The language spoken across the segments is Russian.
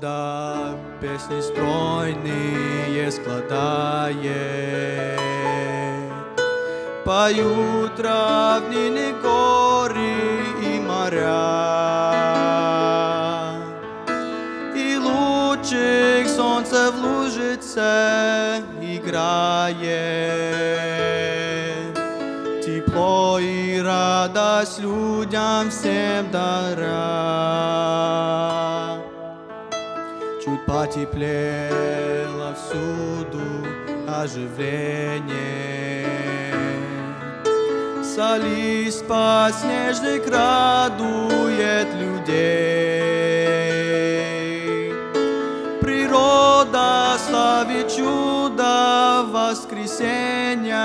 природа песни стройные складает. Поют равнины, горы и моря. И лучик солнца в лужице играет. Тепло и радость людям всем даря. Потеплело всюду оживление. Солист подснежник радует людей. Природа славит чудо воскресенья.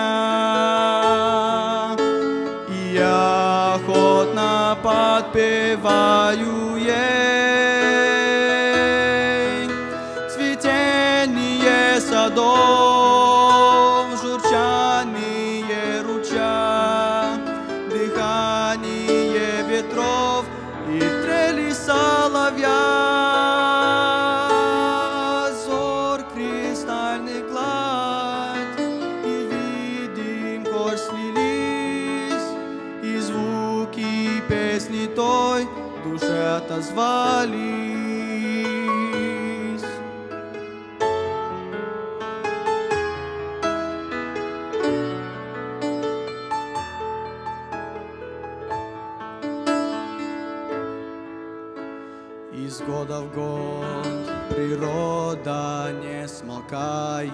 И я охотно подпеваю ей. Песни той душе отозвались. Из года в год природа не смолкает,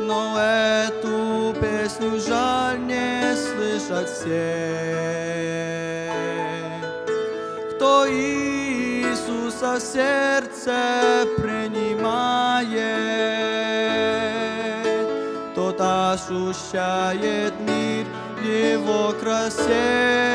но эту песню жаль не слышать все. Кто Иисуса сердце принимает, тот ощущает мир его красе.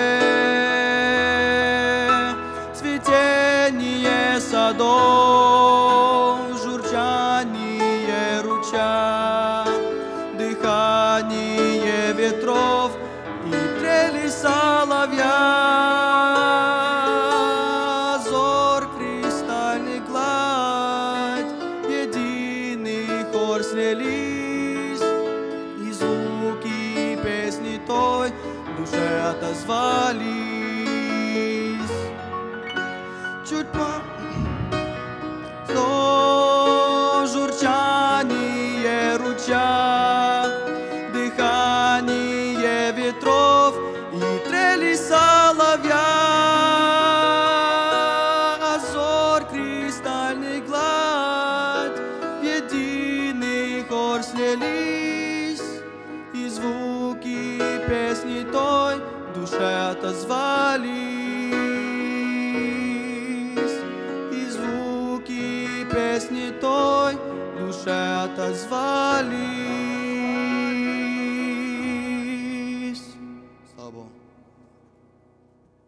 Соловья. Зор кристальный гладь, единый хор слились, и звуки песни той душе отозвались. Чуть по... велики песни той душата звали. И звуки песни той душата звали.